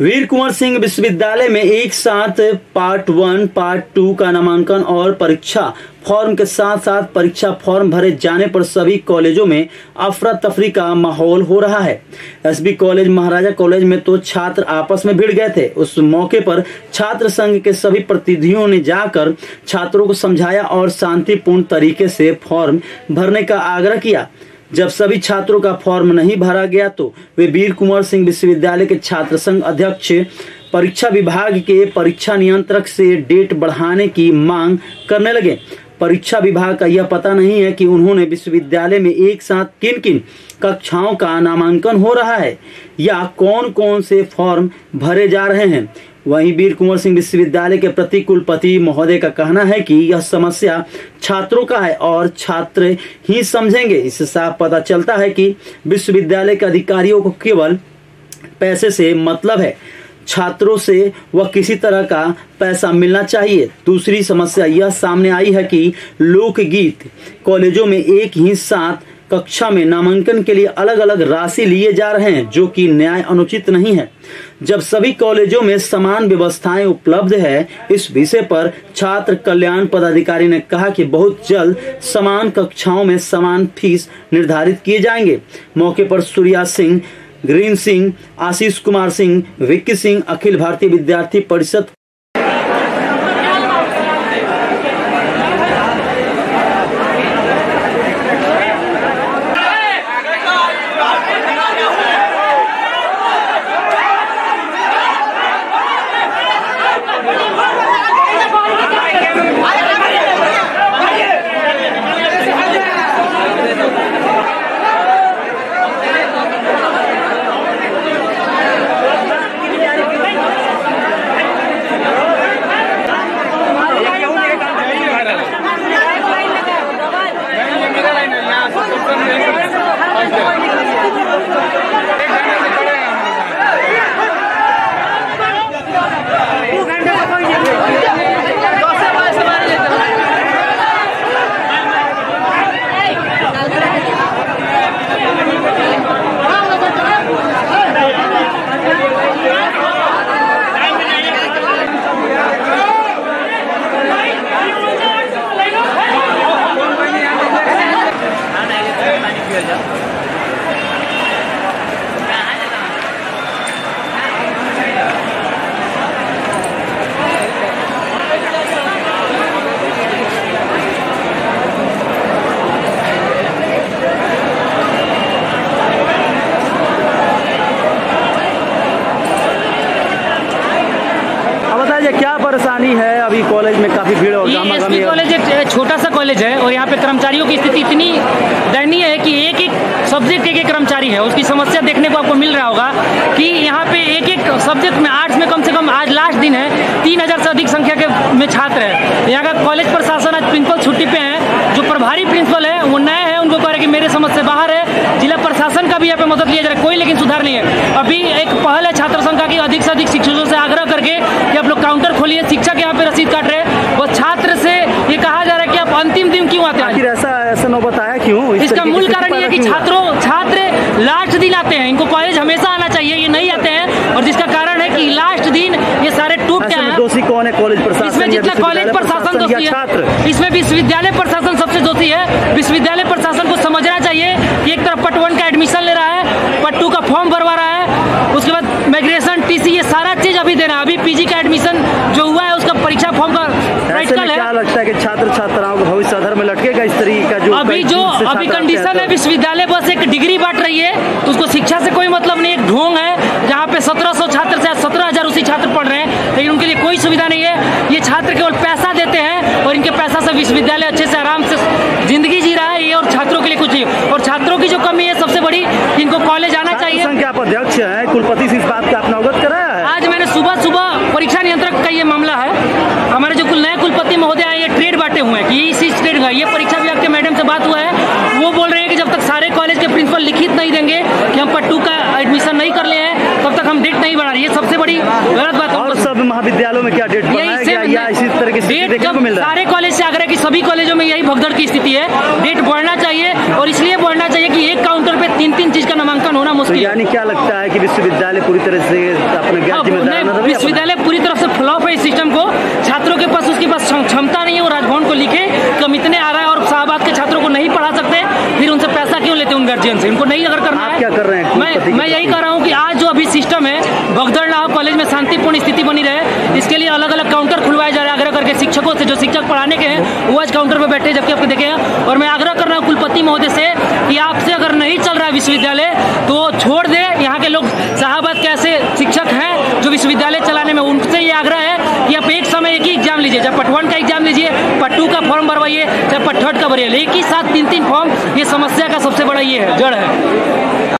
वीर कुंवर सिंह विश्वविद्यालय में एक साथ पार्ट वन पार्ट टू का नामांकन और परीक्षा फॉर्म के साथ साथ परीक्षा फॉर्म भरे जाने पर सभी कॉलेजों में अफरा तफरी का माहौल हो रहा है। एसबी कॉलेज, महाराजा कॉलेज में तो छात्र आपस में भिड़ गए थे। उस मौके पर छात्र संघ के सभी प्रतिनिधियों ने जाकर छात्रों को समझाया और शांतिपूर्ण तरीके से फॉर्म भरने का आग्रह किया। जब सभी छात्रों का फॉर्म नहीं भरा गया तो वे वीर कुंवर सिंह विश्वविद्यालय के छात्र संघ अध्यक्ष, परीक्षा विभाग के परीक्षा नियंत्रक से डेट बढ़ाने की मांग करने लगे। परीक्षा विभाग का यह पता नहीं है कि उन्होंने विश्वविद्यालय में एक साथ किन किन कक्षाओं का नामांकन हो रहा है या कौन कौन से फॉर्म भरे जा रहे हैं। वहीं वीर कुंवर सिंह विश्वविद्यालय के प्रति कुलपति महोदय का कहना है कि यह समस्या छात्रों का है और छात्र ही समझेंगे। इससे साफ़ पता चलता है कि विश्वविद्यालय के अधिकारियों को केवल पैसे से मतलब है। छात्रों से वह किसी तरह का पैसा मिलना चाहिए। दूसरी समस्या यह सामने आई है कि लोकगीत कॉलेजों में एक ही साथ कक्षा में नामांकन के लिए अलग अलग राशि लिए जा रहे हैं, जो कि न्याय अनुचित नहीं है। जब सभी कॉलेजों में समान व्यवस्थाएँ उपलब्ध है, इस विषय पर छात्र कल्याण पदाधिकारी ने कहा कि बहुत जल्द समान कक्षाओं में समान फ़ीस निर्धारित किए जाएँगे। मौके पर सूर्या सिंह, ग्रीन सिंह, आशीष कुमार सिंह, विक्की सिंह, अखिल भारतीय विद्यार्थी परिषद I'm परेशानी है अभी कॉलेज में काफ़ी भीड़ और ये गामा एसपी गामी है। कॉलेज एक छोटा सा कॉलेज है और यहाँ पे कर्मचारियों की स्थिति इतनी दयनीय है कि एक सब्जेक्ट एक एक कर्मचारी है उसकी समस्या देखने को आपको मिल रहा होगा कि यहाँ पे एक एक सब्जेक्ट में आर्ट्स में कम से कम आज लास्ट दिन है तीन हज़ार से अधिक संख्या के में छात्र है। यहाँ का कॉलेज प्रशासन आज प्रिंसिपल छुट्टी पे है जो प्रभारी प्रिंसिपल है वो नए हैं उनको कह रहे कि मेरे समझ से बाहर है जिला प्रशासन का भी यहाँ पे मदद लिया जा रहा है कोई लेकिन सुधार नहीं है। अभी एक पहल है छात्र संघ का कि अधिक से अधिक शिक्षकों से आग्रह करके कि आप लोग काउंटर खोलिए शिक्षक यहाँ पे रसीद काट रहे हैं। वो छात्र से ये कहा जा रहा है कि आप अंतिम दिन क्यों आते हैं? ऐसा ऐसा नौबत आया क्यों? इसका मूल कारण ये है कि छात्र लास्ट दिन आते हैं। इनको कॉलेज हमेशा आना चाहिए ये नहीं आते हैं। और जिसका कारण है कि लास्ट दिन ये सारे टूट के हैं। दोषी कौन है कॉलेज प्रशासन इसमें जितना कॉलेज प्रशासन दोषी है इसमें विश्वविद्यालय प्रशासन सबसे दोषी है। विश्वविद्यालय प्रशासन को समझना चाहिए कि एक तरफ़ पट वन का एडमिशन ले रहा है पट टू का फॉर्म भरवा रहा है उसके बाद माइग्रेशन टीसी ये सारा चीज़ अभी दे रहा है। अभी पीजी का एडमिशन जो हुआ है उसका परीक्षा फॉर्म का ऐसे प्रैक्टिकल में है क्या लगता है कि छात्र छात्राओं को भविष्य अधर में लटकेगा इस तरीके का जो अभी जो अभी कंडीशन है विश्वविद्यालय बस एक डिग्री बांट रही है तो उसको शिक्षा से कोई मतलब नहीं एक ढोंग है जहाँ पे 1700 छात्र से सत्रह हज़ार उसी छात्र पढ़ रहे हैं लेकिन उनके लिए कोई सुविधा नहीं है। ये छात्र केवल पैसा देते हैं और इनके पैसा से विश्वविद्यालय अच्छे से आराम से ज़िंदगी जी रहा है ये और छात्रों के लिए कुछ नहीं। और छात्रों की जो कमी है सबसे बड़ी इनको कॉलेज आना चाहिए। अध्यक्ष हैं कुलपति से इस बात का आपने अवगत कराया है आज मैंने सुबह सुबह परीक्षा नियंत्रक का ये मामला है हमारे जो कुल नए कुलपति महोदय आए ये ट्रेड बांटे हुए हैं कि ये इसी ट्रेड का ये परीक्षा विभाग के मैडम से बात हुआ है वो बोल रहे हैं कि जब तक सारे कॉलेज के लिखित नहीं देंगे कि हम पट्टू का एडमिशन नहीं कर ले हैं तब तक हम डेट नहीं बढ़ा रहे। ये सबसे बड़ी गलत बात और सब महाविद्यालयों में क्या डेट यही से या इसी तरह की डेट जब मिल रहा है? सारे कॉलेज से आग्रह की सभी कॉलेजों में यही भगदड़ की स्थिति है। डेट बढ़ना चाहिए और इसलिए बढ़ना चाहिए कि एक काउंटर पे तीन तीन चीज़ का नामांकन होना तो मुश्किल है। यानी क्या लगता है कि विश्वविद्यालय पूरी तरह से अपना गैर हाँ, लेते उन गार्जियन से। उनको नहीं अगर करना है क्या कर रहे हैं? मैं मैं यही कह रहा हूँ कि आज जो अभी सिस्टम है भगदड़ ना कॉलेज में शांतिपूर्ण स्थिति बनी रहे। इसके लिए अलग अलग काउंटर खुलवाए जा रहे हैं। आग्रह करके शिक्षकों से जो शिक्षक पढ़ाने के हैं वो आज काउंटर पर बैठे जबकि आपको देखे और मैं आग्रह कर रहा हूँ कुलपति महोदय से कि आपसे अगर नहीं चल रहा है विश्वविद्यालय तो छोड़ दे। यहाँ के लोग साहबाद के ऐसे शिक्षक हैं जो विश्वविद्यालय चलाने में उनसे ये आग्रह कि आप एक समय एक ही एग्ज़ाम लीजिए। जब पट वन का एग्ज़ाम लीजिए पट टू का फॉर्म भरवाइए चाहे पट थर्ड का भरिए। एक ही साथ तीन तीन फॉर्म ये समस्या का सबसे बड़ा ये है, जड़ है।